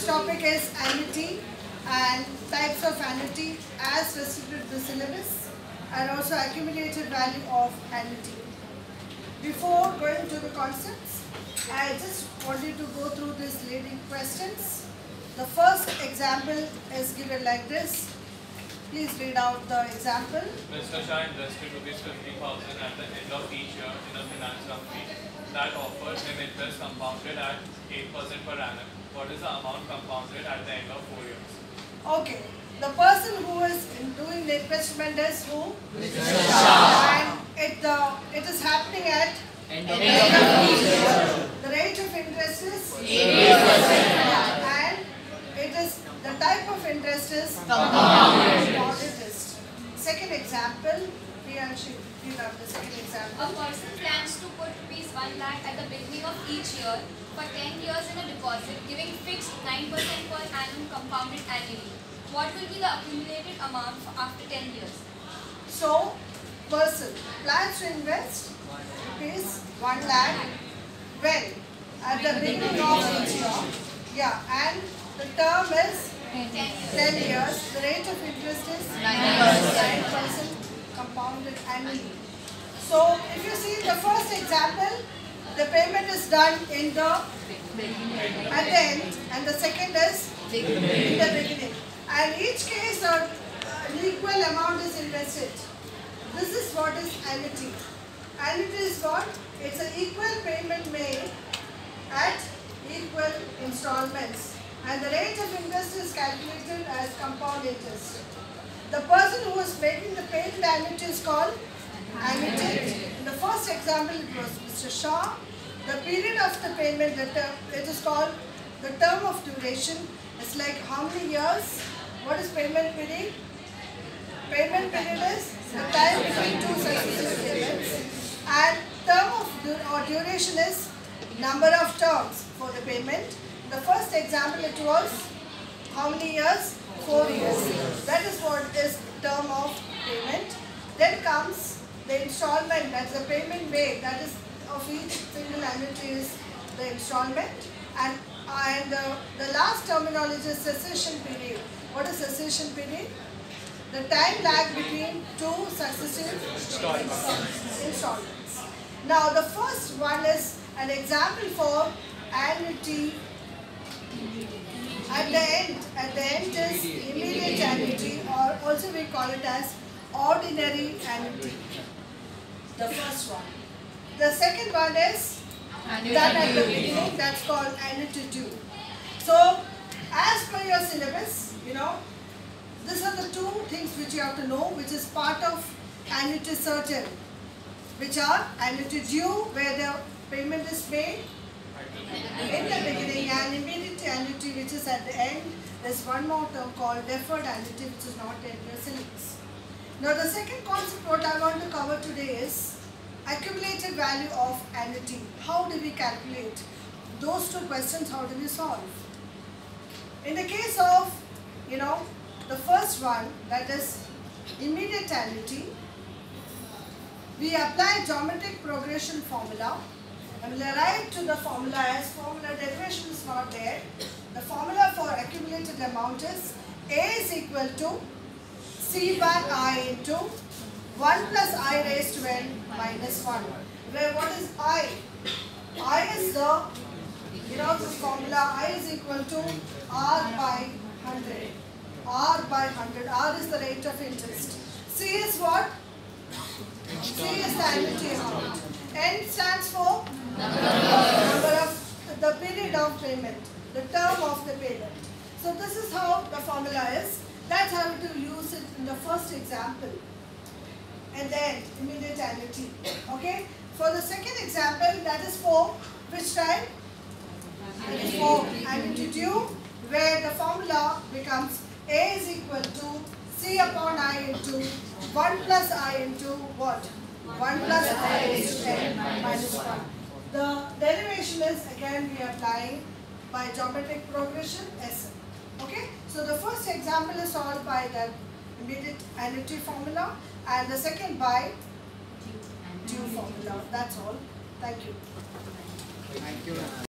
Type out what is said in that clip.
This topic is annuity and types of annuity as restricted to the syllabus and also accumulated value of annuity. Before going to the concepts, I just wanted to go through these leading questions. The first example is given like this. Please read out the example. Mr. Shah invested rupees 50,000 at the end of each year in a finance company that offers him interest compounded at 8% per annum. What is the amount compounded at the end of 4 years? Okay, the person who is doing the investment is who? Mr. Shah. And it, the, it is happening at the rate of interest is 8%. And it is, the type of interest is compounded interest. Second example, we actually read out the second example. A person plans to put rupees 1 lakh at the beginning of each year for 10 years in a deposit, giving fixed 9% per annum compounded annually. What will be the accumulated amount for after 10 years? So, person plans to invest rupees 1 lakh when? At the beginning of each year. Yeah, and the term is 10 years. 10 years. The rate of interest is 9% compounded annually. So, if you see the first example, the payment is done in the at the end and the second is in the beginning. And each case uh, an equal amount is invested. This is what is annuity. Annuity is what? It's an equal payment made at equal installments. And the rate of interest is calculated as compound interest. The person who is making the payment annuity is called annuitant. In the first example, it was Mr. Shah. The period of the payment, the term, it is called the term of duration. It's like how many years? What is payment period? Payment period is the time between two successive payments. And term of or duration is number of terms for the payment. The first example it was how many years? Four years. That is what is term of payment. Then comes the installment, that's the payment made, that is of each single annuity is the installment. And, and uh, the last terminology is cessation period. What is cessation period? The time lag between two successive installments. Now the first one is an example for annuity at the end, at the end is immediate annuity or also we call it as ordinary annuity. The first one. The second one is done at the beginning, that's called annuity due. So, as per your syllabus, you know, these are the two things which you have to know, which is part of annuity certain, which are annuity due, where the payment is made in the beginning and immediate annuity which is at the end. There's one more term called deferred annuity which is not in your. Now the second concept what I want to cover today is accumulated value of annuity. How do we calculate? Those two questions how do we solve? In the case of, you know, the first one that is immediate annuity, we apply geometric progression formula and will arrive to the formula as formula derivation is not there. The formula for accumulated amount is A is equal to C bar I into 1 plus I raised to n minus 1. Where what is I? I is the, you know this formula I is equal to R by 100. R by 100. R is the rate of interest. C is what? C is the annuity amount. N stands for number of the period of payment, the term of the payment. So this is how the formula is. That's how to use it in the first example. And then immediate annuity. Okay. For the second example, that is for which time? It is for annuity due, where the formula becomes A is equal to C upon I into 1 plus I into what? 1 plus I raised to n minus 1. The again we are applying by geometric progression Sn. Okay, so the first example is solved by the immediate annuity formula and the second by due formula. That's all. Thank you. Thank you.